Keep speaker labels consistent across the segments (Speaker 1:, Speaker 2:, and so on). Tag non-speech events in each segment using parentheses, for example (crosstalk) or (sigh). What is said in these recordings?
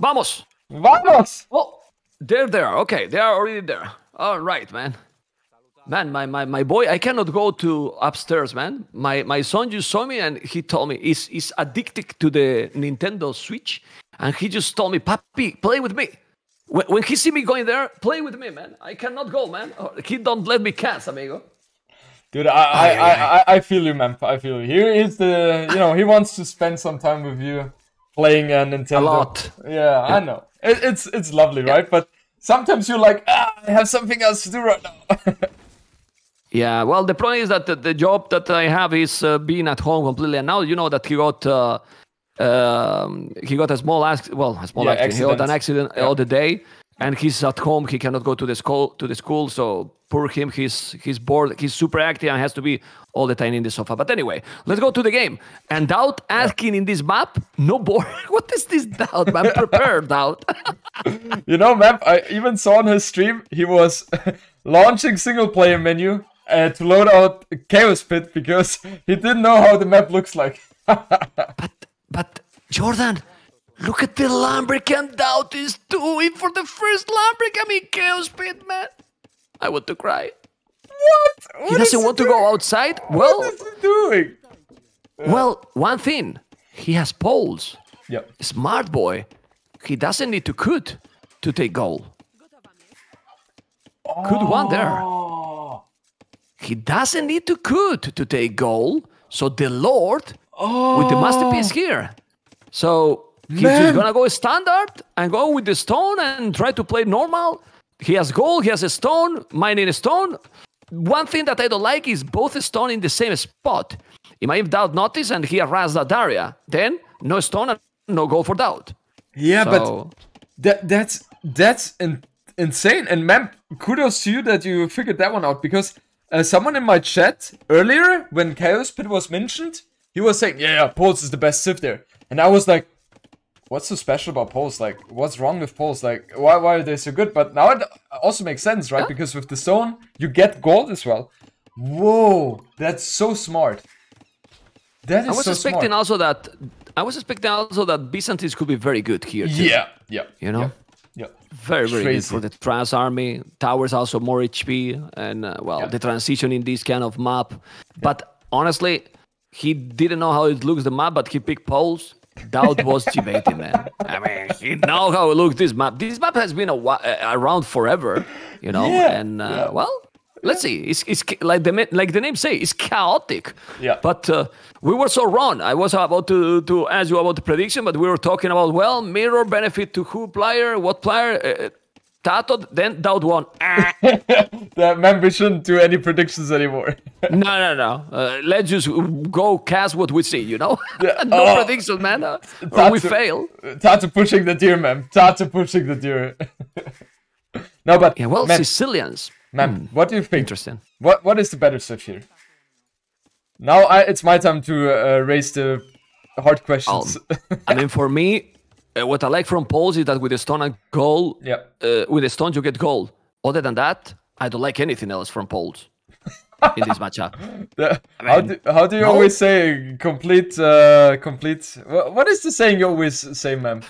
Speaker 1: Vamos.
Speaker 2: Vamos!
Speaker 1: Oh, they're there. Okay, they are already there. All right, man. Man, my, my, my boy, I cannot go to upstairs, man. My my son just saw me and he told me he's, he's addicted to the Nintendo Switch. And he just told me, Papi, play with me. When, when he see me going there, play with me, man. I cannot go, man. Oh, He don't let me cast, amigo.
Speaker 2: Dude, I, I, I, I, I feel you, man. I feel you. Here is the, you know, he wants to spend some time with you playing a Nintendo.
Speaker 1: A lot.
Speaker 2: Yeah, I know. It, it's it's lovely, right? But sometimes you're like, ah, I have something else to do right now. (laughs)
Speaker 1: Yeah, well, the problem is that the, the job that I have is uh, being at home completely. And now you know that he got uh, um, he got a small ac- well, a small
Speaker 2: Yeah,
Speaker 1: accident. He got an
Speaker 2: accident.
Speaker 1: accident all the day, and he's at home. He cannot go to the school to the school. So poor him. He's he's bored. He's super active and has to be all the time in the sofa. But anyway, let's go to the game. And DauT asking in this map, no board. (laughs) what is this DauT? man? prepare DauT. (laughs)
Speaker 2: you know, man, I even saw on his stream he was (laughs) launching single player menu uh, to load out Chaos Pit because he didn't know how the map looks like.
Speaker 1: But but Jordan, look at the lumbercamp DauT is doing for the first Lambric. I mean, Chaos Pit, man. I want to cry.
Speaker 2: what?
Speaker 1: He doesn't want to
Speaker 2: doing?
Speaker 1: go outside. Well,
Speaker 2: What is he doing?
Speaker 1: well, one thing, he has poles.
Speaker 2: Yeah.
Speaker 1: Smart boy. He doesn't need to cut to take goal. Could one there.
Speaker 2: Oh.
Speaker 1: He doesn't need to cut to take goal. So the Lord with the masterpiece oh. here. So he's
Speaker 2: Man.
Speaker 1: just gonna go standard and go with the stone and try to play normal. He has gold, he has a stone, mining a stone. One thing that I don't like is both stone in the same spot. He might have doubt notice and he harassed that area. Then no stone and no gold for DauT.
Speaker 2: Yeah, but That that's that's in, insane. And man, kudos to you that you figured that one out because uh, someone in my chat earlier when Chaos Pit was mentioned, he was saying, "Yeah, yeah Poles is the best Civ there," and I was like, "What's so special about poles? Like, what's wrong with poles? Like, why why are they so good?" But now it also makes sense, right? Because with the stone, you get gold as well. Whoa, that's so smart. That is
Speaker 1: I was
Speaker 2: so
Speaker 1: expecting
Speaker 2: smart.
Speaker 1: also that I was expecting also that Byzantines could be very good here. Too.
Speaker 2: Yeah, yeah,
Speaker 1: You know?
Speaker 2: yeah, yeah.
Speaker 1: Very, very good for the Trans army. Towers also more HP, and uh, well,
Speaker 2: Yeah.
Speaker 1: the transition in this kind of map. But honestly, he didn't know how it looks the map, but he picked poles. DauT was debating, man. I mean, (laughs) he know how it looks this map. This map has been uh, around forever, you know.
Speaker 2: Yeah,
Speaker 1: and uh,
Speaker 2: yeah.
Speaker 1: well, let's see. It's, it's like the like the name say, it's chaotic.
Speaker 2: Yeah.
Speaker 1: But uh, we were so wrong. I was about to to ask you about the prediction, but we were talking about well, mirror benefit to who player, what player. TaToH, then DauT won. (laughs)
Speaker 2: That man, we shouldn't do any predictions anymore. (laughs)
Speaker 1: no, no, no. Uh, let's just go cast what we see, you know?
Speaker 2: Yeah. (laughs)
Speaker 1: no
Speaker 2: Oh.
Speaker 1: predictions, man. Uh, or we
Speaker 2: TaToH-
Speaker 1: fail.
Speaker 2: TaToH pushing the deer, man. TaToH pushing the deer. no, but
Speaker 1: Yeah, well,
Speaker 2: man,
Speaker 1: Sicilians.
Speaker 2: man, what do you think?
Speaker 1: Interesting.
Speaker 2: What what is the better stuff here? Now I, it's my time to uh, raise the hard questions.
Speaker 1: I mean, for me, uh, what I like from Poles is that with the stone and gold,
Speaker 2: Yeah.
Speaker 1: uh, with the stone you get gold. Other than that, I don't like anything else from Poles in this matchup. (laughs) (laughs)
Speaker 2: The- how do how do you
Speaker 1: no.
Speaker 2: always say complete uh complete? wha- What is the saying you always say, man?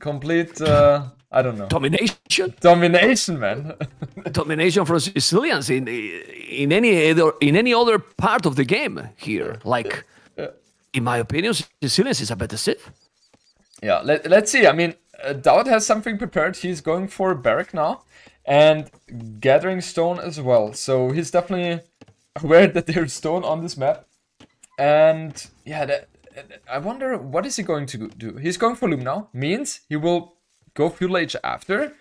Speaker 2: Complete. uh I don't know.
Speaker 1: Domination,
Speaker 2: Domination, man. (laughs)
Speaker 1: domination from Sicilians in in any other in any other part of the game here. Like, in my opinion, Sicilians is a better Civ.
Speaker 2: Yeah, let, let's see. I mean, uh, DauT has something prepared. He's going for Barrack now and gathering stone as well. So he's definitely aware (laughs) that there's stone on this map. And yeah, that, I wonder what is he going to do? He's going for Loom now. Means he will go Feudal Age after.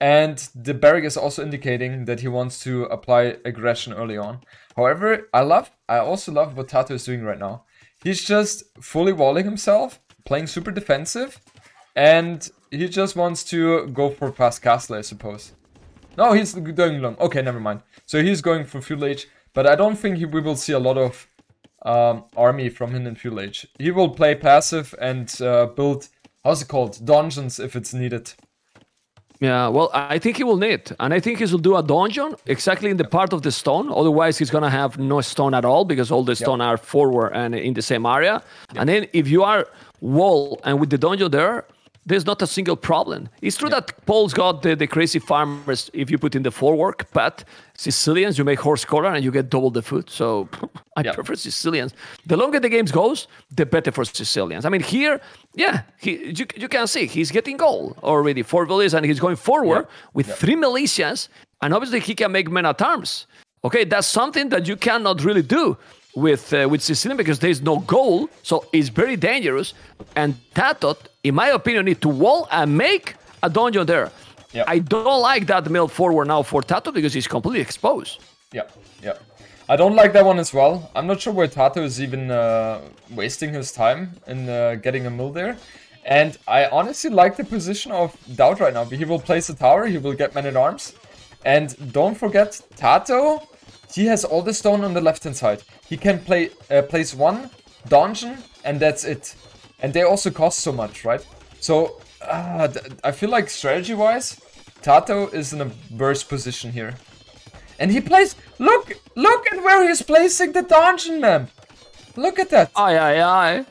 Speaker 2: And the Barrack is also indicating that he wants to apply aggression early on. However, I love, I also love what TaToH is doing right now. He's just fully walling himself, playing super defensive, and he just wants to go for fast castle, I suppose. No, he's doing long. Okay, never mind. So he's going for feudal age, but I don't think he, we will see a lot of um, army from him in feudal age. He will play passive and uh, build how's it called dungeons if it's needed.
Speaker 1: Yeah, well, I think he will need, and I think he will do a dungeon exactly in the part of the stone. Otherwise, he's gonna have no stone at all because all the stone are forward and in the same area. And then if you are wall and with the dungeon there, there's not a single problem. It's true that Paul's got the, the crazy farmers if you put in the folwark, but Sicilians, you make horse collar and you get double the food. So (laughs) I
Speaker 2: Yeah.
Speaker 1: prefer Sicilians. The longer the games goes, the better for Sicilians. I mean, here, yeah, he, you, you can see he's getting goal already, four villages, and he's going forward with three militias, and obviously he can make men at arms. Okay, that's something that you cannot really do with uh, with Sicilian because there is no goal, so it's very dangerous. And TaToH, in my opinion, need to wall and make a dungeon there.
Speaker 2: Yeah.
Speaker 1: I don't like that mill forward now for TaToH because he's completely exposed.
Speaker 2: Yeah, yeah. I don't like that one as well. I'm not sure where TaToH is even uh, wasting his time in uh, getting a mill there. And I honestly like the position of DauT right now. He will place a tower, he will get men at arms. And don't forget, TaToH, he has all the stone on the left hand side. He can play uh, place one dungeon, and that's it. And they also cost so much, right? So uh, I feel like strategy wise, TaToH is in a worse position here. And he plays. Look, look at where he's placing the dungeon, man. Look at that.
Speaker 1: Aye, aye, aye.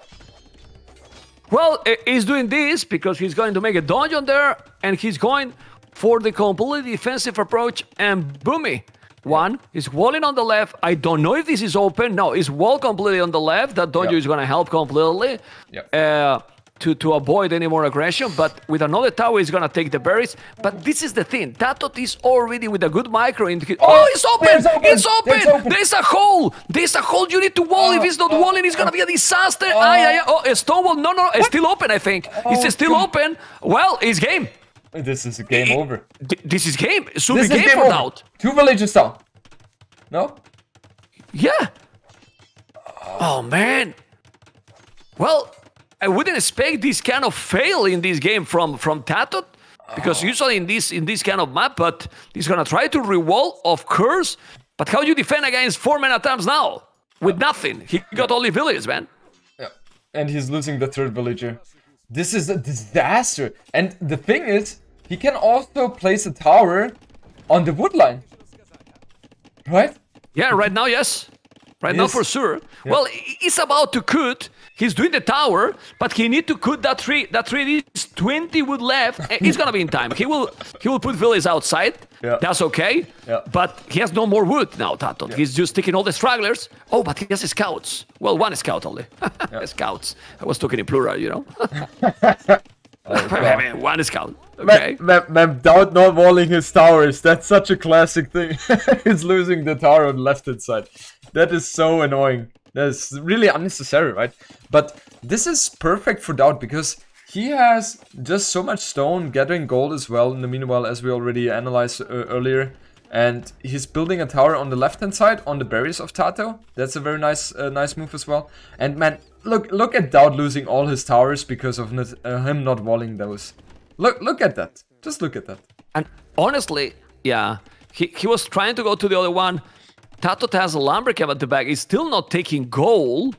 Speaker 1: Well, he's doing this because he's going to make a dungeon there, and he's going for the completely defensive approach. And boomy, one is walling on the left. I don't know if this is open. No, it's wall completely on the left. That dungeon
Speaker 2: Yeah.
Speaker 1: is going to help completely.
Speaker 2: Yeah.
Speaker 1: Uh, to, to avoid any more aggression, but with another tower, he's gonna take the berries. But this is the thing: TaToH is already with a good micro. In his, oh, it's open!
Speaker 2: there's open!
Speaker 1: It's open!
Speaker 2: There's open!
Speaker 1: There's a hole! There's a hole! You need to wall. if
Speaker 2: Oh,
Speaker 1: it's not
Speaker 2: oh,
Speaker 1: walling, it's gonna be a disaster. Aye, aye, aye. Oh, a stone wall. No, no, it's still open, I think.
Speaker 2: Oh,
Speaker 1: it's still open. Well, it's game.
Speaker 2: This is a game over.
Speaker 1: This is game. It should
Speaker 2: This
Speaker 1: game,
Speaker 2: game over.
Speaker 1: DauT.
Speaker 2: Two villages down. No?
Speaker 1: Yeah. Oh man. Well, I wouldn't expect this kind of fail in this game from from TaToH. Because oh. usually in this in this kind of map, but he's gonna try to rewall, of course. But how do you defend against four men at times now? With nothing. He got only villages, man.
Speaker 2: Yeah. And he's losing the third villager. This is a disaster. And the thing is, he can also place a tower on the wood line. Right?
Speaker 1: Yeah, right now, yes. Right now
Speaker 2: Yes.
Speaker 1: for sure. Well, he's about to cut. He's doing the tower, but he need to cut that tree. That tree is 20 wood left. He's gonna be in time. He will he will put villages outside.
Speaker 2: Yeah.
Speaker 1: That's okay.
Speaker 2: Yeah.
Speaker 1: But he has no more wood now, TaToH. He's just taking all the stragglers. Oh, but he has scouts. Well, one scout only. (laughs) (laughs) Scouts. I was talking in plural, you know. (laughs) Mean, one scout. Okay.
Speaker 2: Map, map, DauT not walling his towers. That's such a classic thing. He's losing the tower on left hand side. That is so annoying. That's really unnecessary, right? But this is perfect for DauT because he has just so much stone gathering gold as well in the meanwhile, as we already analyzed uh, earlier. And he's building a tower on the left hand side on the berries of TaToH. That's a very nice, uh, nice move as well. And man, look, look at DauT losing all his towers because of not, uh, him not walling those. Look, look at that. Just look at that.
Speaker 1: And honestly, yeah, he, he was trying to go to the other one. TaToH has a lumbercamp at the back. He's still not taking goal.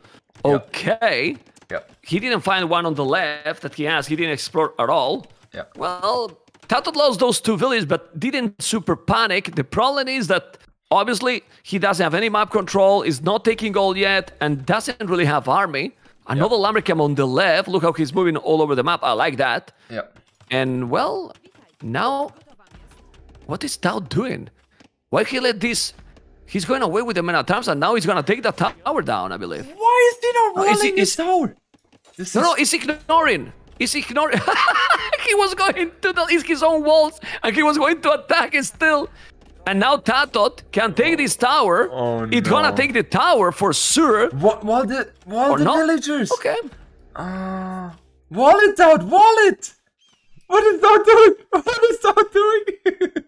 Speaker 1: Okay.
Speaker 2: Yeah.
Speaker 1: He didn't find one on the left that he has. He didn't explore at all.
Speaker 2: Yeah.
Speaker 1: Well, TaToH lost those two villages, but didn't super panic. The problem is that obviously he doesn't have any map control, is not taking gold yet, and doesn't really have army. Another lumbercamp on the left. Look how he's moving all over the map. I like that.
Speaker 2: Yeah.
Speaker 1: And well, now, what is Tao doing? Why he let this? He's going away with the men at arms, and now he's gonna take that tower down, I believe.
Speaker 2: Why is he not
Speaker 1: Oh, is he-
Speaker 2: rolling his tower? This
Speaker 1: No,
Speaker 2: is
Speaker 1: no, he's ignoring. He's ignoring. (laughs) he was going to the, his own walls, and he was going to attack it still. And now TaToH can take this tower.
Speaker 2: Oh,
Speaker 1: It's gonna take the tower for sure.
Speaker 2: What? While the while
Speaker 1: Or
Speaker 2: the
Speaker 1: not.
Speaker 2: villagers.
Speaker 1: Okay.
Speaker 2: Uh, wallet out, wallet. What is that doing? (laughs) What is that doing?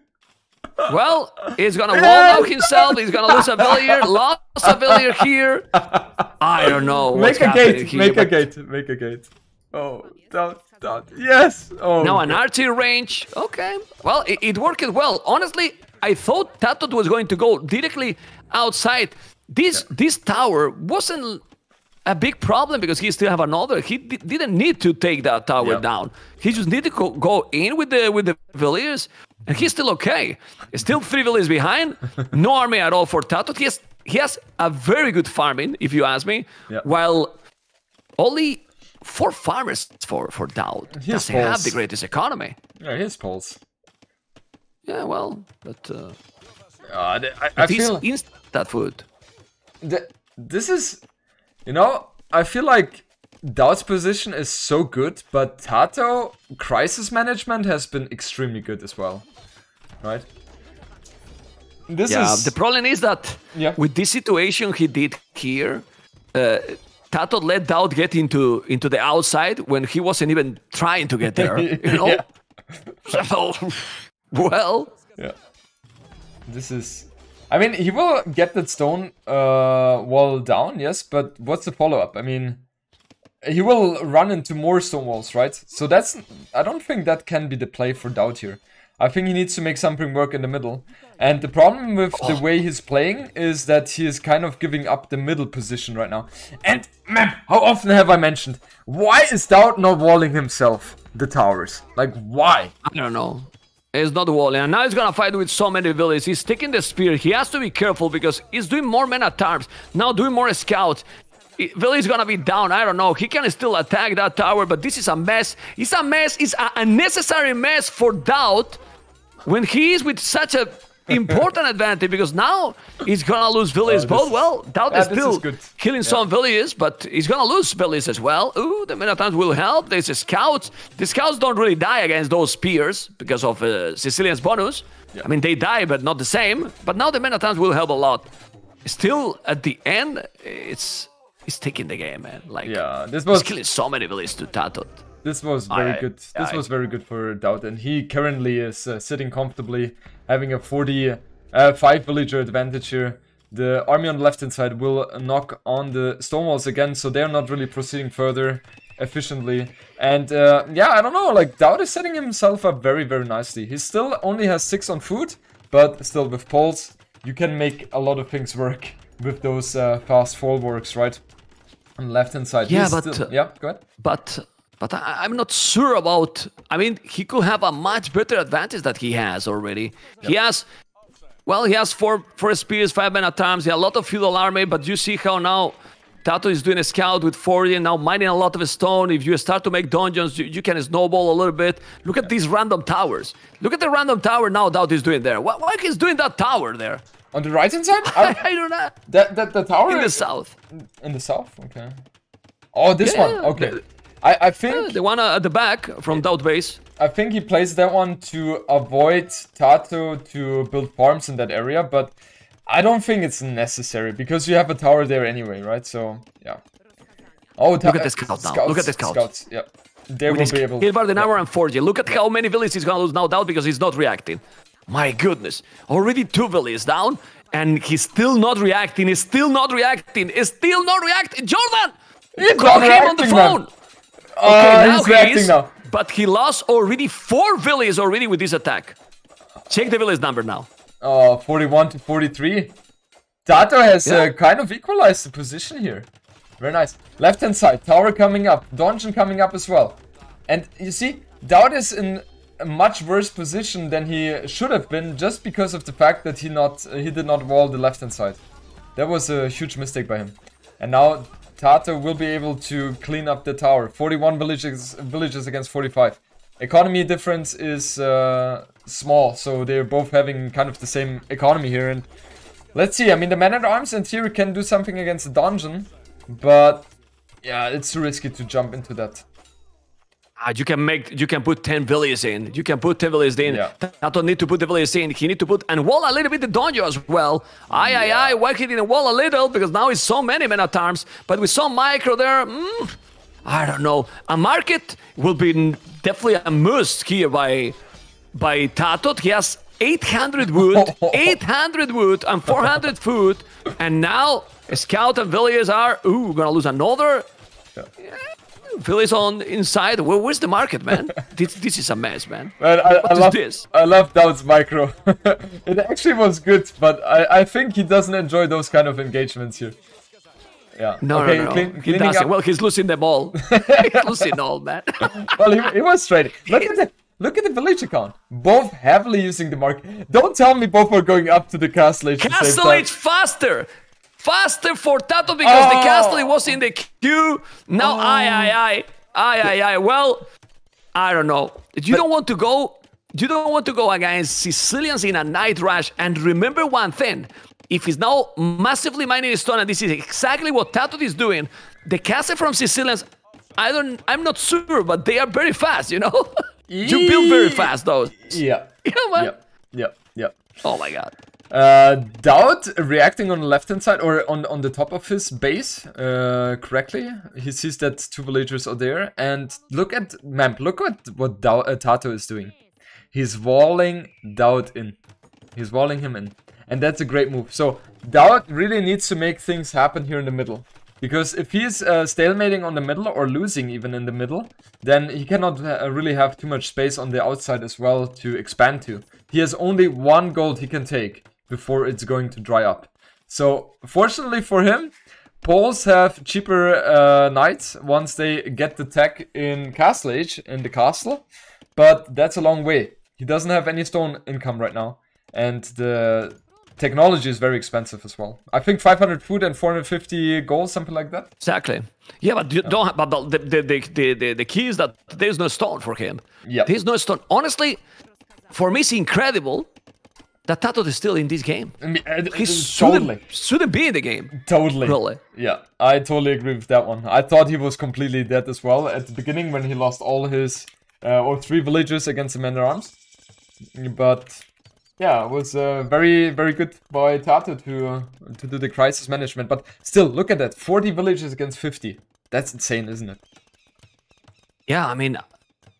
Speaker 1: Well, he's gonna wall out himself. He's gonna lose a villager. Lost a villager here. I don't know.
Speaker 2: make a gate.
Speaker 1: here,
Speaker 2: make a gate. Make a gate. Oh, down, down. Yes. Oh.
Speaker 1: Now an archery range. Okay. Well, it, it worked well. Honestly, I thought TaToH was going to go directly outside. This this tower wasn't a big problem because he still have another. He di- didn't need to take that tower
Speaker 2: Yeah.
Speaker 1: down. He just needed to go, go in with the with the villagers, and he's still okay. Still three villagers behind. No army at all for TaToH. He has he has a very good farming, if you ask me.
Speaker 2: Yeah.
Speaker 1: While only four farmers for for DauT.
Speaker 2: He has
Speaker 1: Doesn't have the greatest economy.
Speaker 2: Yeah, his pulse.
Speaker 1: Yeah, well, but uh,
Speaker 2: Uh, I, I
Speaker 1: it is
Speaker 2: feel
Speaker 1: instant food.
Speaker 2: th- this is, you know, I feel like DauT's position is so good, but TaToH crisis management has been extremely good as well, right? This
Speaker 1: Yeah,
Speaker 2: is
Speaker 1: the problem is that
Speaker 2: Yeah.
Speaker 1: with this situation he did here, uh, TaToH let DauT get into into the outside when he wasn't even trying to get there. (laughs) You know,
Speaker 2: Yeah.
Speaker 1: so well,
Speaker 2: Yeah. This is. I mean, he will get that stone uh, wall down, yes, but what's the follow up? I mean, he will run into more stone walls, right? So that's. I don't think that can be the play for DauT here. I think he needs to make something work in the middle. And the problem with the way he's playing is that he is kind of giving up the middle position right now. And man, how often have I mentioned why is DauT not walling himself the towers? Like why?
Speaker 1: I don't know. It's not walling. And now he's gonna fight with so many villains. He's taking the spear. He has to be careful because he's doing more men at arms. Now doing more scouts. Village gonna be down. I don't know. He can still attack that tower, but this is a mess. It's a mess. It's a unnecessary mess for DauT when he is with such a important advantage because now he's gonna lose villages
Speaker 2: Oh,
Speaker 1: both. Well, DauT
Speaker 2: Yeah,
Speaker 1: is
Speaker 2: is
Speaker 1: still
Speaker 2: good.
Speaker 1: killing some villages, but he's gonna lose villages as well. Ooh, the Minotaurs will help. There's a scouts. The scouts don't really die against those spears because of uh, Sicilian's bonus. I mean, they die, but not the same. But now the Minotaurs will help a lot. Still, at the end, it's it's taking the game, man. Like,
Speaker 2: Yeah, this
Speaker 1: he's
Speaker 2: was
Speaker 1: killing so many villages to TaToH.
Speaker 2: This was very
Speaker 1: I-
Speaker 2: good. This
Speaker 1: I-
Speaker 2: was very good for DauT, and he currently is uh, sitting comfortably, having a 40, uh, 5 villager advantage here. The army on the left hand side will knock on the stone walls again, so they're not really proceeding further efficiently. And uh, yeah, I don't know, like DauT is setting himself up very, very nicely. He still only has 6 on food, but still with poles, you can make a lot of things work with those uh, fast folwarks, right? On the left hand side.
Speaker 1: Yeah,
Speaker 2: He's
Speaker 1: but,
Speaker 2: still-
Speaker 1: uh,
Speaker 2: yeah, go ahead.
Speaker 1: but but I, I'm not sure about. I mean, he could have a much better advantage that he has already. He has, well, he has four four spears, five men at times. He has a lot of feudal army, but you see how now. TaToH is doing a scout with 40 and now mining a lot of stone. If you start to make dungeons, you, you can snowball a little bit. Look at these random towers. Look at the random tower now DauT is doing there. Why, why he's doing that tower there?
Speaker 2: On the right hand side?
Speaker 1: I, (laughs)
Speaker 2: I,
Speaker 1: I don't know.
Speaker 2: that, that, the tower
Speaker 1: In the south.
Speaker 2: in the south? Okay. Oh, this
Speaker 1: Yeah,
Speaker 2: one. Okay.
Speaker 1: the-
Speaker 2: I, I think
Speaker 1: The one uh, at the back from DauT base.
Speaker 2: I think he plays that one to avoid TaToH to build farms in that area, but I don't think it's necessary because you have a tower there anyway, right? So yeah. Oh,
Speaker 1: Look at this scout now. Look at this. Scouts.
Speaker 2: Yeah. They will
Speaker 1: With
Speaker 2: be able.
Speaker 1: Hilbard an hour and 40. Look at how many villages he's gonna lose now down because he's not reacting. My goodness. Already two villages down, and he's still not reacting. He's still not reacting. He's still not reacting. Jordan!
Speaker 2: He's
Speaker 1: Call him on the
Speaker 2: phone! man. Oh,
Speaker 1: Okay, now
Speaker 2: he's
Speaker 1: he
Speaker 2: reacting
Speaker 1: is,
Speaker 2: now.
Speaker 1: But he lost already four villages already with this attack. Check the village number now.
Speaker 2: Oh, 41 to 43. TaToH has
Speaker 1: Yeah.
Speaker 2: uh, kind of equalized the position here. Very nice. Left hand side, tower coming up, dungeon coming up as well. And you see, DauT is in a much worse position than he should have been just because of the fact that he not uh, he did not wall the left hand side. That was a huge mistake by him. And now TaToH will be able to clean up the tower. 41 villages villages against 45. Economy difference is uh, small, so they're both having kind of the same economy here. And let's see. I mean, the man at arms in theory can do something against the dungeon, but yeah, it's too risky to jump into that.
Speaker 1: Ah, you can make you can put 10 villages in. You can put 10 villages in.
Speaker 2: Yeah.
Speaker 1: TaToH need to put the villages in. He need to put and wall a little bit the donjo as well. Aye aye aye, why he didn't wall a little because now it's so many men at arms. But with some micro there, mm, I don't know. A market will be definitely a must here by by TaToH. He has 800 wood, (laughs) 800 wood, and 400 food, and now scout and villagers are ooh gonna lose another. Phillies on inside. Where, where's the market, man? (laughs) this, this is a mess, man.
Speaker 2: Man, I, I
Speaker 1: is
Speaker 2: love
Speaker 1: this?
Speaker 2: I love DauT's micro. (laughs) it actually was good, but I, I think he doesn't enjoy those kind of engagements here. Yeah.
Speaker 1: No,
Speaker 2: okay,
Speaker 1: no, no.
Speaker 2: clean-
Speaker 1: he doesn't.
Speaker 2: up-
Speaker 1: Well, he's losing them all. (laughs) he's losing all, man.
Speaker 2: well, he, he was trading. Look at the look at the village account. Both heavily using the market. Don't tell me both are going up to the castle age.
Speaker 1: Castle. Age faster. Faster for TaToH because the
Speaker 2: Oh.
Speaker 1: castle was in the queue. Now, oh. I I I aye, aye, aye. Well, I don't know. You don't want to go. You don't want to go against Sicilians in a night rush. And remember one thing: if he's now massively mining stone, and this is exactly what TaToH is doing, the castle from Sicilians. I don't. I'm not sure, but they are very fast. You know, (laughs) you build very fast those.
Speaker 2: Yeah. (laughs)
Speaker 1: You know what?
Speaker 2: Yeah. Yeah. Yeah.
Speaker 1: Oh my god.
Speaker 2: Uh, DauT reacting on the left hand side or on on the top of his base uh, correctly. He sees that two villagers are there, and look at Mamp. Look at what uh, TaToH is doing. He's walling DauT in. He's walling him in, and that's a great move. So DauT really needs to make things happen here in the middle. Because if he's uh, stalemating on the middle or losing even in the middle, then he cannot uh, really have too much space on the outside as well to expand to. He has only one gold he can take before it's going to dry up. So fortunately for him, Poles have cheaper uh, knights once they get the tech in Castle Age in the castle, but that's a long way. He doesn't have any stone income right now, and the technology is very expensive as well. I think 500 food and 450 gold, something like that.
Speaker 1: Exactly. Yeah, but you don't. Have, but the, the, the, the, the, the key is that there's no stone for him.
Speaker 2: Yeah.
Speaker 1: There's no stone. Honestly, for me, it's incredible that TaToH is still in this game.
Speaker 2: I mean, uh,
Speaker 1: He
Speaker 2: uh,
Speaker 1: shouldn't, shouldn't be in the game.
Speaker 2: totally.
Speaker 1: Really.
Speaker 2: Yeah, I totally agree with that one. I thought he was completely dead as well at the beginning when he lost all his uh, or three villagers against the men at arms. But yeah, it was uh, very very good by TaToH to uh, to do the crisis management. But still, look at that: forty villagers against fifty. That's insane, isn't it?
Speaker 1: Yeah, I mean,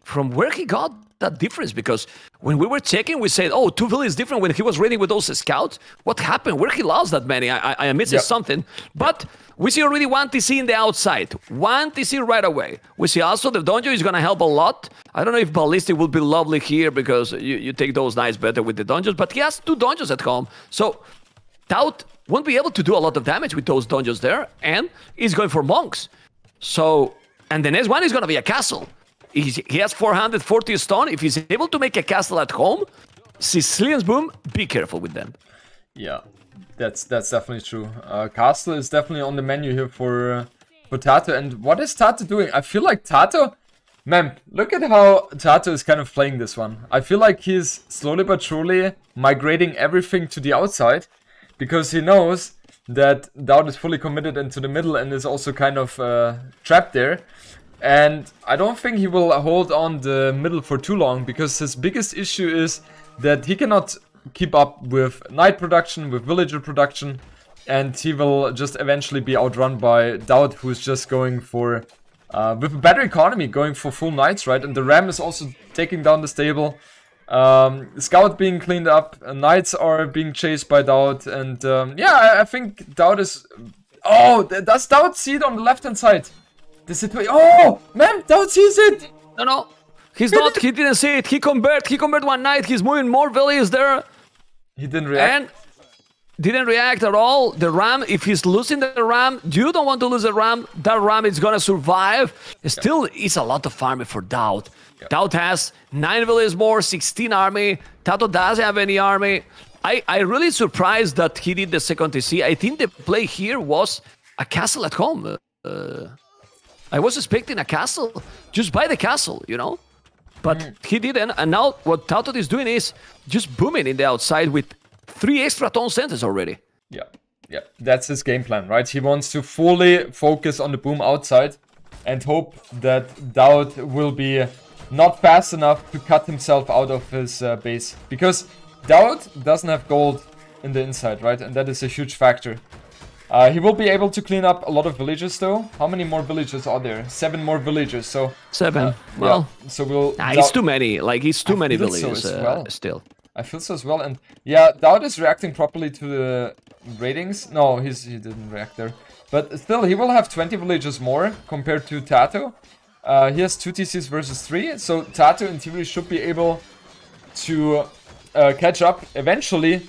Speaker 1: from where he got that difference? Because when we were checking, we said, "Oh, two is different." When he was raiding with those scouts, what happened? Where he lost that many? I, I, I missed
Speaker 2: Yeah.
Speaker 1: something. But we see already one TC in the outside, one TC right away. We see also the dungeon is gonna help a lot. I don't know if ballistic would be lovely here because you, you take those knights better with the dungeons. But he has two dungeons at home, so Tout won't be able to do a lot of damage with those dungeons there, and he's going for monks. So, and the next one is going to be a castle. He's, he has 440 stone. If he's able to make a castle at home, Sicilians boom, be careful with them.
Speaker 2: Yeah, that's that's definitely true. Uh, Castle is definitely on the menu here for uh, for TaToH. And what is TaToH doing? I feel like TaToH, man, look at how TaToH is kind of playing this one. I feel like he's slowly but surely migrating everything to the outside because he knows that DauT is fully committed into the middle and is also kind of uh, trapped there. And I don't think he will hold on the middle for too long because his biggest issue is that he cannot keep up with night production, with villager production, and he will just eventually be outrun by DauT, who's just going for, uh, with a better economy, going for full knights, right? And the Ram is also taking down the stable. Um, Scout being cleaned up, uh, Knights are being chased by DauT, and um, yeah, I, I think DauT is. Oh, does DauT see it on the left hand side? The situation. Oh, man, don't sees it!
Speaker 1: No, no. He's not. He didn't see it. He convert. He convert one night. He's moving more villages there.
Speaker 2: He didn't react.
Speaker 1: and didn't react at all. The ram, if he's losing the ram, you don't want to lose the ram. That ram is gonna survive. Still, it's a lot of farming for DauT. DauT has nine villages more, 16 army. TaToH doesn't have any army. I, I really surprised that he did the second TC. I think the play here was a castle at home. Uh, I was expecting a castle. Just buy the castle, you know? But he didn't. And now what TaToH is doing is just booming in the outside with three extra tone centers already.
Speaker 2: Yeah, yeah, that's his game plan, right? He wants to fully focus on the boom outside and hope that DauT will be not fast enough to cut himself out of his uh, base. Because DauT doesn't have gold in the inside, right? And that is a huge factor. Uh, he will be able to clean up a lot of villages though. How many more villages are there? Seven more villages, so...
Speaker 1: Seven. well,
Speaker 2: yeah, so we'll...
Speaker 1: nah, it's too many. Like, it's too many
Speaker 2: feel so
Speaker 1: villages
Speaker 2: as
Speaker 1: uh,
Speaker 2: well.
Speaker 1: still.
Speaker 2: I feel so as well, and yeah, DauT is reacting properly to the ratings. No, he's he didn't react there, but still, he will have 20 villages more compared to TaToH. Uh, he has two TCs versus three, so TaToH in theory should be able to uh, catch up eventually.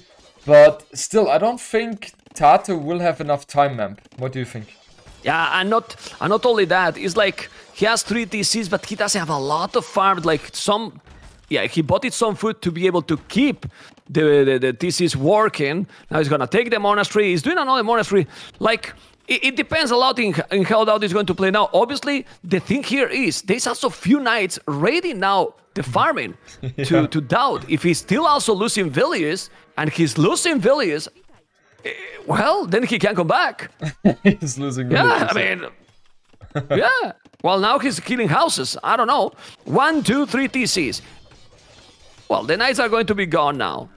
Speaker 2: But still, I don't think TaToH will have enough time, Mamp. What do you think?
Speaker 1: Yeah, and not and not only that, it's like he has three TCs, but he doesn't have a lot of farm. Like some yeah, he bought it some food to be able to keep the, the, the TCs working. Now he's gonna take the monastery. He's doing another monastery. Like it, it depends a lot in, in how DauT is going to play now. Obviously, the thing here is there's also few knights ready now the farming (laughs)
Speaker 2: Yeah.
Speaker 1: to to DauT. If he's still also losing villages and he's losing villages, well, then he can come back. (laughs)
Speaker 2: he's losing.
Speaker 1: Yeah. I mean, (laughs) yeah. Well, now he's killing houses. I don't know. One, two, three TCs. Well, the knights are going to be gone now.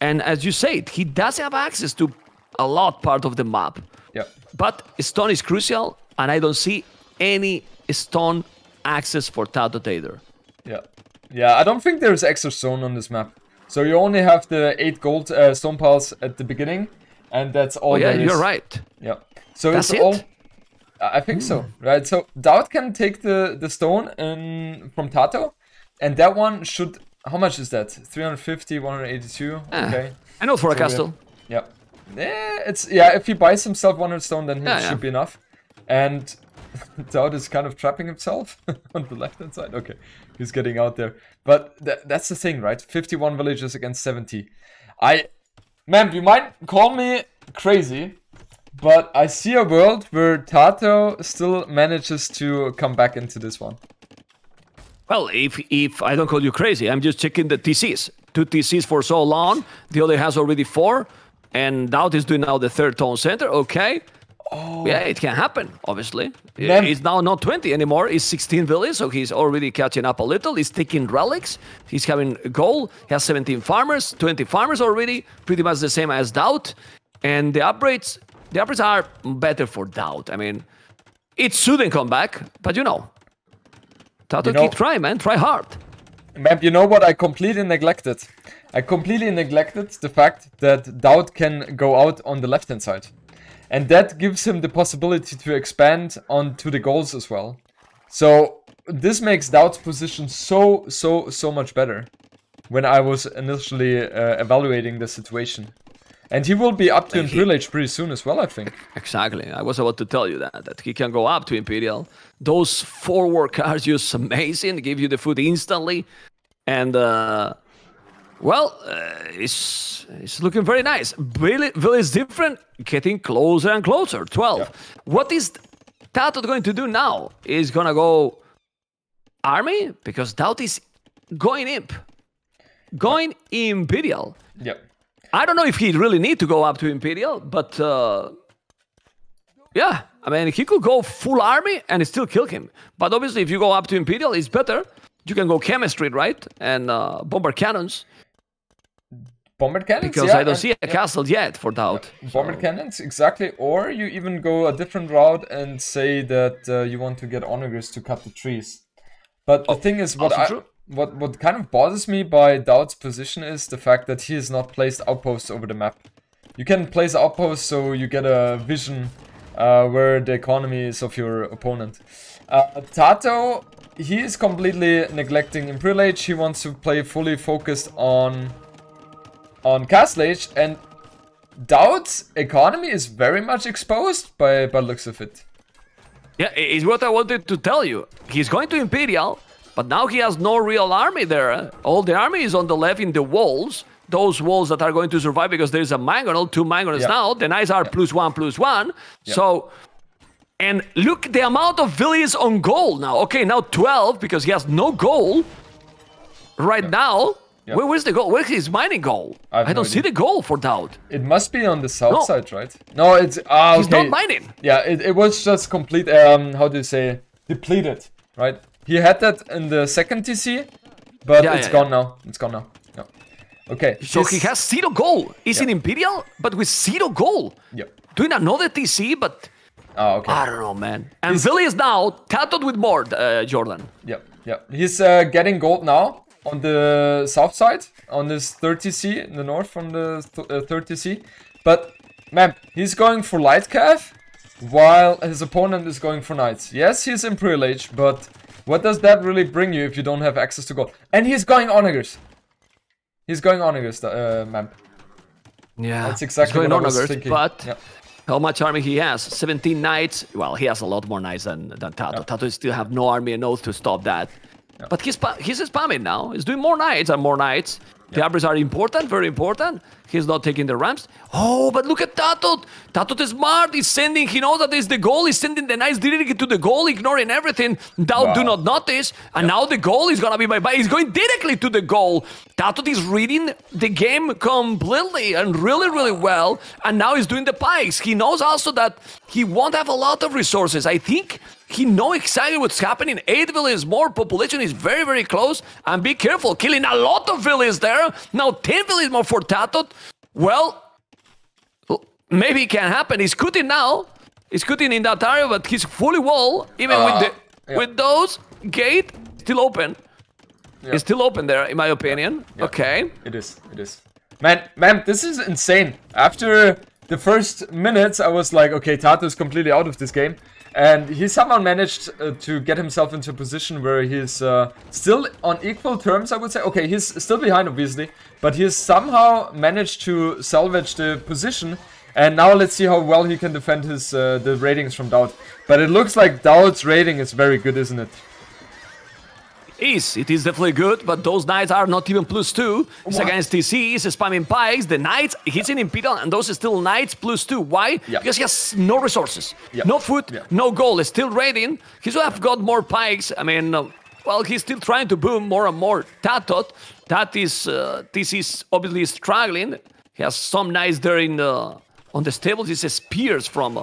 Speaker 1: And as you said, he does have access to a lot part of the map.
Speaker 2: yeah.
Speaker 1: But stone is crucial, and I don't see any stone access for TaToH Tater.
Speaker 2: Yeah, yeah. I don't think there's extra stone on this map. So you only have the eight gold uh, stone piles at the beginning, and that's all.
Speaker 1: Oh, yeah, you're right.
Speaker 2: Yeah. So
Speaker 1: That's
Speaker 2: it's
Speaker 1: it?
Speaker 2: all. I think so, right? So DauT can take the the stone in, from TaToH, and that one should. How much is that? 350, 182.
Speaker 1: Ah,
Speaker 2: Okay.
Speaker 1: I know for a
Speaker 2: So have-
Speaker 1: castle.
Speaker 2: Yeah. Yeah, it's yeah. If he buys himself 100 stone, then it
Speaker 1: Yeah,
Speaker 2: should
Speaker 1: yeah.
Speaker 2: be enough. And (laughs) DauT is kind of trapping himself (laughs) on the left hand side. Okay, he's getting out there. But tha that's the thing, right? 51 villages against 70. I, man, you might call me crazy, but I see a world where TaToH still manages to come back into this one.
Speaker 1: Well, if if I don't call you crazy, I'm just checking the TCs. Two TCs for so long. The other has already four, and DauT is doing now the third tone center. Okay. Oh. Yeah, it can happen. Obviously,
Speaker 2: Man.
Speaker 1: Uh, he's now not 20 anymore. He's 16 villages, so he's already catching up a little. He's taking relics. He's having a goal. He has 17 farmers, 20 farmers already, pretty much the same as DauT. And the upgrades, the upgrades are better for DauT. I mean, it shouldn't come back, but you know, TaToH
Speaker 2: You know-
Speaker 1: keep trying, man. Try hard.
Speaker 2: Map, you know what I completely neglected? I completely neglected the fact that DauT can go out on the left hand side. And that gives him the possibility to expand onto the goals as well. So this makes DauT's position so, so, so much better when I was initially uh, evaluating the situation. And he will be up to
Speaker 1: he-
Speaker 2: Imperial pretty soon as well, I think.
Speaker 1: Exactly. I was about to tell you that that he can go up to Imperial. Those forward cars (laughs) just amazing. Give you the food instantly, and uh, well, uh, it's it's looking very nice. Bill, Bill is different, getting closer and closer. Twelve. What is TaToH going to do now? Is gonna go army because DauT is going imp, going Imperial.
Speaker 2: Yep.
Speaker 1: I don't know if he really need to go up to Imperial, but uh, yeah, I mean he could go full army and still kill him. But obviously, if you go up to Imperial, it's better. You can go chemistry, right, and uh, bomber cannons
Speaker 2: Bomber cannons?
Speaker 1: because
Speaker 2: yeah,
Speaker 1: I don't
Speaker 2: and-
Speaker 1: see a castle yet for DauT.
Speaker 2: Bomber cannons, exactly. Or you even go a different route and say that uh, you want to get onagers to cut the trees. But the thing is, what I,
Speaker 1: true.
Speaker 2: what what kind of bothers me by DauT's position is the fact that he has not placed outposts over the map. You can place outposts so you get a vision uh, where the economy is of your opponent. Uh, TaToH, he is completely neglecting Imperial Age. He wants to play fully focused on on Castle Age, and DauT's economy is very much exposed by by looks of it.
Speaker 1: Yeah, it's what I wanted to tell you. He's going to Imperial, but now he has no real army there. Eh? All the army is on the left in the walls. Those walls that are going to survive because there's a mangonel, two mangonels
Speaker 2: Yeah.
Speaker 1: now. The knights are plus one, plus one. So, and look the amount of villages on goal now. Okay, now 12 because he has no goal right now.
Speaker 2: Yeah.
Speaker 1: Where, where's the goal? Where's his mining goal?
Speaker 2: I
Speaker 1: I
Speaker 2: no
Speaker 1: don't see the goal for DauT.
Speaker 2: It must be on the south
Speaker 1: No.
Speaker 2: side, right? No, it's ah
Speaker 1: He's not mining.
Speaker 2: Yeah, it, it was just complete. Um, how do you say depleted? Right. He had that in the second TC, but
Speaker 1: Yeah,
Speaker 2: it's
Speaker 1: yeah,
Speaker 2: gone now. It's gone now. Yeah. Okay.
Speaker 1: So he has zero goal. He's
Speaker 2: Yeah.
Speaker 1: in Imperial, but with zero goal.
Speaker 2: Yep.
Speaker 1: doing another TC, but
Speaker 2: Ah, okay.
Speaker 1: I don't know, man. And Philly is now tattooed with more, uh, Jordan.
Speaker 2: Yeah, yeah. He's uh, getting gold now on the south side, on this 30C in the north from the th- uh, 30C. But, man, he's going for light cav, while his opponent is going for knights. Yes, he's Imperial Age, but what does that really bring you if you don't have access to gold? And he's going onagers. He's going onagers, uh, man.
Speaker 1: Yeah,
Speaker 2: That's exactly
Speaker 1: going
Speaker 2: what I was thinking.
Speaker 1: But
Speaker 2: Yeah.
Speaker 1: how much army he has? 17 knights. Well, he has a lot more knights than, than TaToH. TaToH still have no army and oath to stop that. But he's he's spamming now. He's doing more knights and more knights. The arbors are important, very important. He's not taking the ramps. Oh, but look at TaToH. TaToH is smart. He's sending, he knows that is the goal. He's sending the knights directly to the goal, ignoring everything. DauT do not notice. And now the goal is gonna be by by. He's going directly to the goal. TaToH is reading the game completely and really, really well. And now he's doing the pikes. He knows also that he won't have a lot of resources. I think he know exactly what's happening. Eight villages more, population is very, very close. And be careful, killing a lot of villages there. Now 10 villages more for TaToH. Well, maybe it can happen. He's cutting now. He's cutting in that area, but he's fully wall. Even
Speaker 2: Uh,
Speaker 1: with the
Speaker 2: yeah.
Speaker 1: with those gate still open. It's still open there, in my opinion. Okay.
Speaker 2: It is. It is. Man, man, this is insane. After the first minutes, I was like, okay, TaToH is completely out of this game. And he somehow managed uh, to get himself into a position where he's uh, still on equal terms, I would say. Okay, he's still behind, obviously. But he's somehow managed to salvage the position. And now let's see how well he can defend his uh, the ratings from DauT. But it looks like DauT's rating is very good, isn't it?
Speaker 1: Is it is definitely good, but those knights are not even plus two. It's
Speaker 2: What?
Speaker 1: against TC. He's spamming pikes. The knights, he's in Imperial, and those are still knights plus two. Why?
Speaker 2: Yeah.
Speaker 1: Because he has no resources,
Speaker 2: Yeah.
Speaker 1: no food,
Speaker 2: Yeah.
Speaker 1: no gold. He's still raiding. He should have got more pikes. I mean, uh, well, he's still trying to boom more and more. TaToH, that is, uh, is obviously struggling. He has some knights there in the on the stables. He says spears from uh,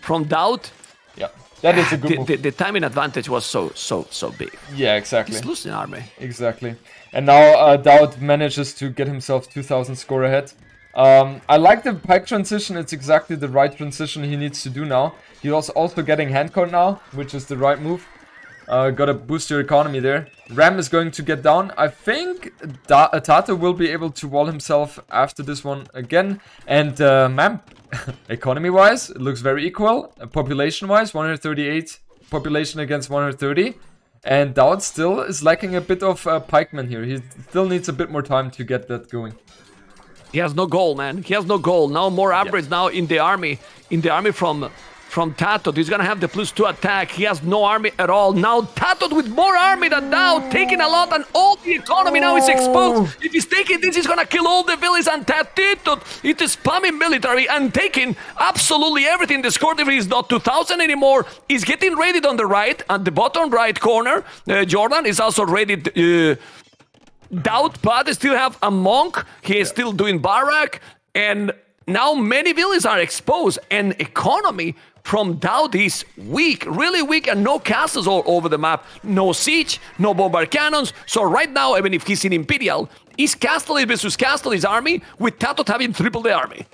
Speaker 1: from DauT.
Speaker 2: Yeah. That is a good
Speaker 1: The,
Speaker 2: move.
Speaker 1: the, the timing advantage was so so so big.
Speaker 2: yeah, exactly.
Speaker 1: He's losing army.
Speaker 2: Exactly. And now uh, DauT manages to get himself 2000 score ahead. Um, I like the pike transition. It's exactly the right transition he needs to do now. He was also getting handcart now, which is the right move. Uh, gotta boost your economy there. Ram is going to get down. I think da- TaToH will be able to wall himself after this one again. And uh, man, (laughs) economy-wise, it looks very equal. Uh, population-wise, 138 population against 130. And DauT still is lacking a bit of uh, pikeman here. He still needs a bit more time to get that going.
Speaker 1: He has no goal, man. He has no goal. Now more upgrades now in the army. In the army from from TaToH. He's gonna have the plus two attack. He has no army at all. Now TaToH with more army than now, taking a lot and all the economy now is exposed. If he's taking this, he's gonna kill all the villages and TaToH it is spamming military and taking absolutely everything. The score difference is not 2000 anymore. He's getting raided on the right, at the bottom right corner. Uh, Jordan is also raided. Uh, DauT, but they still have a monk. He is still doing Barak, and now many villages are exposed. And economy from DauT is weak, really weak, and no castles all over the map. No siege, no bombard cannons. So right now, even if he's in Imperial, his castle versus castle, his army, with TaToH having triple the army.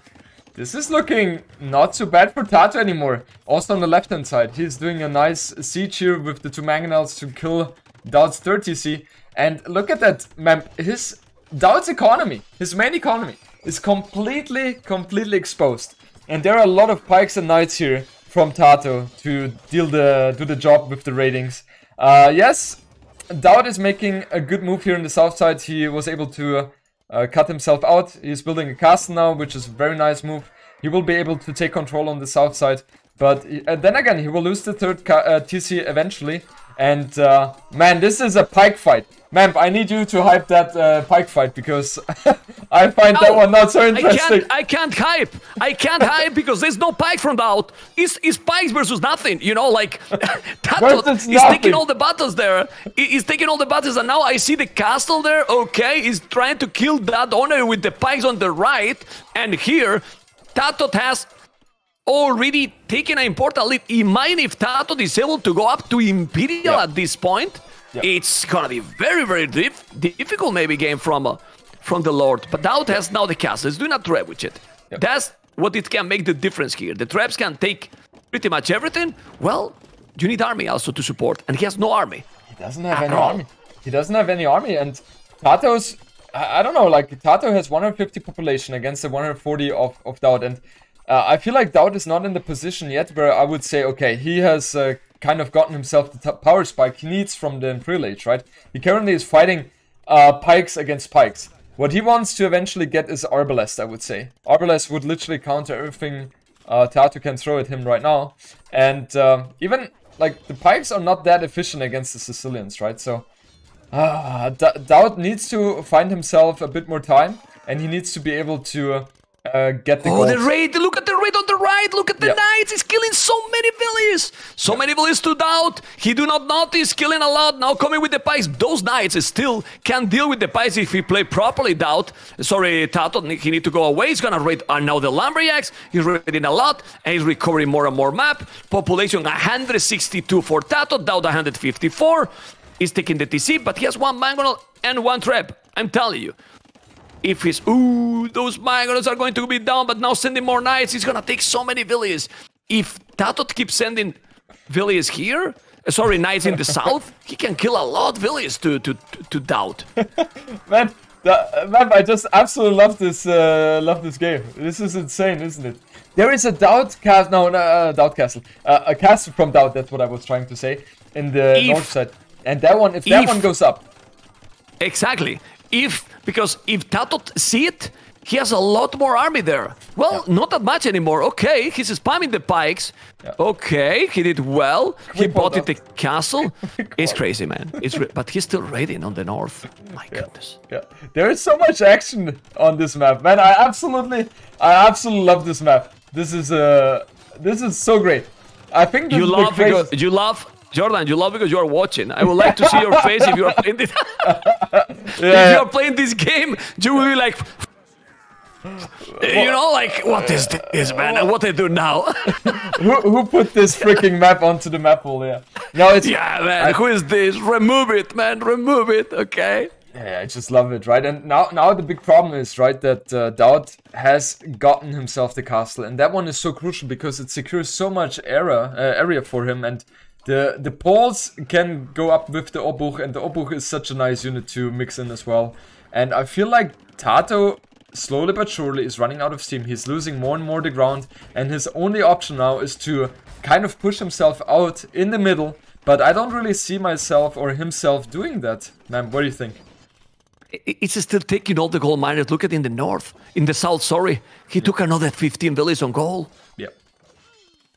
Speaker 2: This is looking not so bad for TaToH anymore. Also on the left hand side, he's doing a nice siege here with the two mangonels to kill DauT's 30C. And look at that, man. His DauT's economy, his main economy, is completely, completely exposed. And there are a lot of pikes and knights here from TaToH to deal the do the job with the ratings. Uh, yes, DauT is making a good move here in the south side. He was able to uh, cut himself out. He's building a castle now, which is a very nice move. He will be able to take control on the south side. But uh, then again, he will lose the third uh, TC eventually. And uh, man, this is a pike fight. Mamp, I need you to hype that uh, pike fight because (laughs) I find that one not so
Speaker 1: I
Speaker 2: interesting.
Speaker 1: can't, I can't hype. I can't hype because there's no pike from out. It's, it's pikes versus nothing. You know, like (laughs)
Speaker 2: TaToH
Speaker 1: is taking all the battles there. He's taking all the battles, and now I see the castle there. Okay, he's trying to kill that owner with the pikes on the right, and here TaToH has already taken an important lead. Imagine if TaToH is able to go up to Imperial
Speaker 2: Yeah.
Speaker 1: at this point.
Speaker 2: Yeah.
Speaker 1: It's gonna be very, very dif- difficult, maybe game from uh, from the Lord. But DauT has now the castle. He's doing a trap with it.
Speaker 2: Yeah.
Speaker 1: That's what it can make the difference here. The traps can take pretty much everything. Well, you need army also to support, and he has no army.
Speaker 2: He doesn't have any
Speaker 1: all.
Speaker 2: army. He doesn't have any army, and TaToH's. I, I don't know. Like TaToH has 150 population against the 140 of of DauT, and uh, I feel like DauT is not in the position yet where I would say, okay, he has uh, kind of gotten himself the power spike he needs from the Age, right? He currently is fighting uh, pikes against pikes. What he wants to eventually get is Arbalest, I would say. Arbalest would literally counter everything uh, TaToH can throw at him right now, and uh, even like the pikes are not that efficient against the Sicilians, right? So Ah, D- DauT needs to find himself a bit more time, and he needs to be able to uh, get the
Speaker 1: Oh,
Speaker 2: gold.
Speaker 1: the raid! Look at the raid on the right! Look at the
Speaker 2: Yeah.
Speaker 1: knights! He's killing so many villagers! So many villagers to DauT! He do not notice, killing a lot, now coming with the pikes. Those knights still can deal with the pikes if he play properly, DauT. Sorry, TaToH, he need to go away. He's gonna raid uh, now the Lumberjacks. He's raiding a lot, and he's recovering more and more map. Population 162 for TaToH, DauT 154. He's taking the TC, but he has one mangonel and one trap. I'm telling you. If he's ooh, those Mangonels are going to be down, but now sending more knights, he's gonna take so many villages. If TaToH keeps sending villages here, uh, sorry, knights in the (laughs) south, he can kill a lot of villages to to to, to DauT. (laughs)
Speaker 2: Man, the, man, I just absolutely love this. Uh, love this game. This is insane, isn't it? There is a DauT castle. No, no, uh, DauT castle. Uh, a castle from DauT. That's what I was trying to say in the
Speaker 1: If-
Speaker 2: north side. And that one, if that
Speaker 1: if-
Speaker 2: one goes up,
Speaker 1: Exactly. If because if TaToH see it, he has a lot more army there. Well, not that much anymore. Okay, he's spamming the pikes.
Speaker 2: Yeah.
Speaker 1: Okay, he did well. he bought it the castle. (laughs) it's crazy, man. It's but he's still raiding on the north. My goodness.
Speaker 2: yeah, there is so much action on this map, man. I absolutely, I absolutely love this map. This is uh, this is so great. I think
Speaker 1: You love because you love Jordan. You love because you are watching. I would like to see your (laughs) face if you are playing this. (laughs) if you are playing this game, you will be like. You know, like what is this, man? What I do now? (laughs)
Speaker 2: who, who put this freaking map onto the map wall? Yeah. No, it's
Speaker 1: yeah, man. Who is this? Remove it, man. Remove it. Okay.
Speaker 2: Yeah, I just love it, right? And now, now the big problem is, right, that uh, DauT has gotten himself the castle, and that one is so crucial because it secures so much area, uh, area for him, and the the Poles can go up with the Obuch, and the Obuch is such a nice unit to mix in as well. And I feel like TaToH slowly but surely is running out of steam. He's losing more and more the ground, and his only option now is to kind of push himself out in the middle. But I don't really see myself or himself doing that. Man, what do you think?
Speaker 1: It's still taking all the gold miners. Look at in the north, in the south. Sorry, he took another 15 villages on gold.
Speaker 2: Yeah.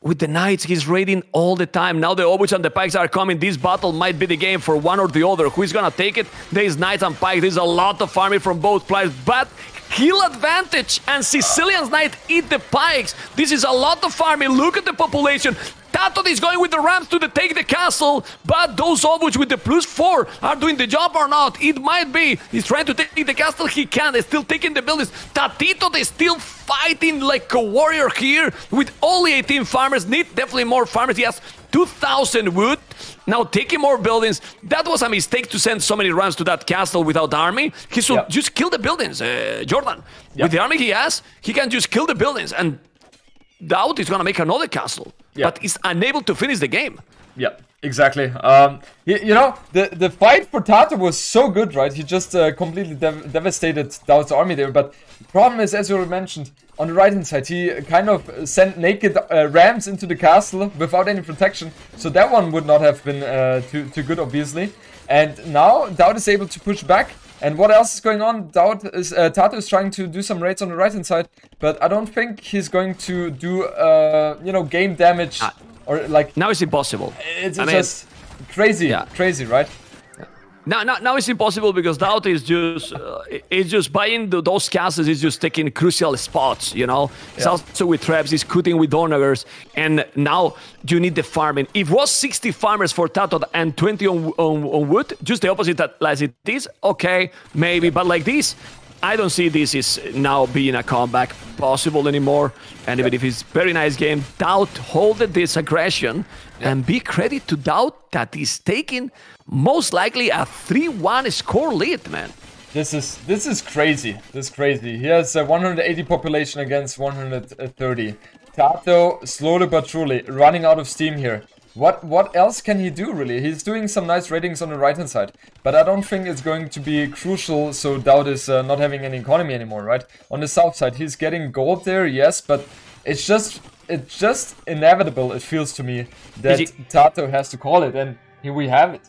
Speaker 1: With the knights, he's raiding all the time. Now the Obuch and the pikes are coming. This battle might be the game for one or the other. Who is gonna take it? There's knights and pikes. There's a lot of farming from both players, but kill advantage and Sicilian's knight eat the pikes. This is a lot of farming. Look at the population. TaToH is going with the rams to the take the castle, but those Obuch with the plus four are doing the job or not? It might be. He's trying to take the castle. He can. They're still taking the buildings. Tatito, they still fighting like a warrior here with only 18 farmers. Need definitely more farmers. Has 2,000 wood. Now taking more buildings. That was a mistake to send so many rams to that castle without army. He should
Speaker 2: Yeah.
Speaker 1: just kill the buildings, uh, Jordan.
Speaker 2: Yeah.
Speaker 1: With the army he has, he can just kill the buildings and DauT he's gonna make another castle.
Speaker 2: Yeah.
Speaker 1: But he's unable to finish the game.
Speaker 2: Yeah, exactly. Um, you, you know, the the fight for TaToH was so good, right? He just uh, completely dev- devastated DauT's army there. But the problem is, as you already mentioned, on the right hand side, he kind of sent naked uh, rams into the castle without any protection. So that one would not have been uh, too too good, obviously. And now DauT is able to push back. And what else is going on? DauT is uh, TaToH is trying to do some raids on the right hand side, but I don't think he's going to do uh, you know game damage or like
Speaker 1: Now it's impossible.
Speaker 2: it's
Speaker 1: I mean,
Speaker 2: just crazy,
Speaker 1: Yeah.
Speaker 2: crazy, right?
Speaker 1: Now, now, now it's impossible because DauT is just uh, it's just buying the, those castles. Is just taking crucial spots. You know, it's also with traps. He's cutting with onagers, and now you need the farming. If it was 60 farmers for TaToH and 20 on, on, on wood, just the opposite that as it is. Okay, maybe, but like this, I don't see this is now being a comeback possible anymore. And even if it's very nice game, DauT hold this aggression and be credit to DauT that he's taking most likely a 3-1 score lead, man.
Speaker 2: This is this is crazy. This is crazy. He has uh, 180 population against 130. TaToH slowly but surely running out of steam here. What what else can he do really? He's doing some nice ratings on the right hand side, but I don't think it's going to be crucial. So DauT is uh, not having any economy anymore, right? On the south side, he's getting gold there, yes, but it's just it's just inevitable. It feels to me that
Speaker 1: it-
Speaker 2: TaToH has to call it, and here we have it.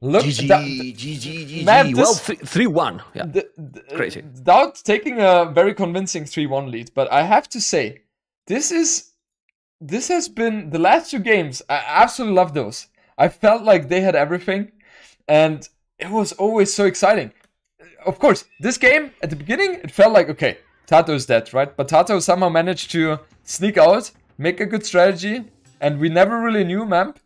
Speaker 2: Look,
Speaker 1: GG,
Speaker 2: Da-
Speaker 1: GG, GG.
Speaker 2: Man,
Speaker 1: well, 3-1. Yeah.
Speaker 2: the, the,
Speaker 1: Crazy.
Speaker 2: DauT taking a very convincing 3-1 lead, but I have to say, this is this has been the last two games. I absolutely love those. I felt like they had everything, and it was always so exciting. Of course, this game at the beginning it felt like okay, TaToH is dead, right? But TaToH somehow managed to sneak out, make a good strategy, and we never really knew, Mamp,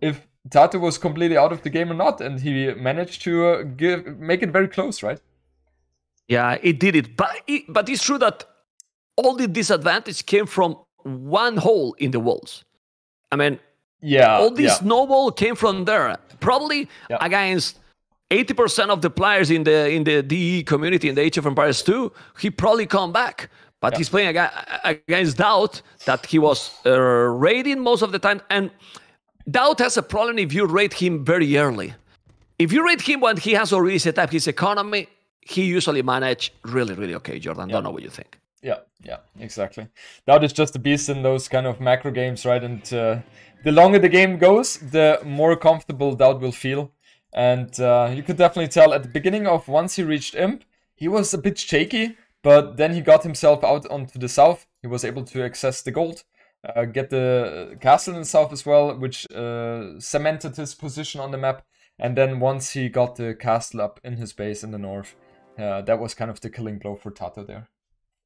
Speaker 2: if TaToH was completely out of the game or not, and he managed to uh, give make it very close, right?
Speaker 1: Yeah, it did it, but it, but it's true that all the disadvantage came from one hole in the walls. I mean,
Speaker 2: yeah,
Speaker 1: all this
Speaker 2: yeah.
Speaker 1: snowball came from there. Probably
Speaker 2: Yeah.
Speaker 1: against 80% of the players in the in the DE community in the Age of Empires 2, he probably come back. But
Speaker 2: Yeah.
Speaker 1: he's playing against DauT that he was uh, raiding most of the time. And DauT has a problem if you raid him very early. If you raid him when he has already set up his economy, he usually manage really, really okay, Jordan. Don't know what you think.
Speaker 2: Yeah, yeah, exactly. DauT is just a beast in those kind of macro games, right? And uh, the longer the game goes, the more comfortable DauT will feel. And uh, you could definitely tell at the beginning of once he reached Imp, he was a bit shaky, but then he got himself out onto the south. He was able to access the gold, uh, get the castle in the south as well, which uh, cemented his position on the map. And then once he got the castle up in his base in the north, uh, that was kind of the killing blow for TaToH there.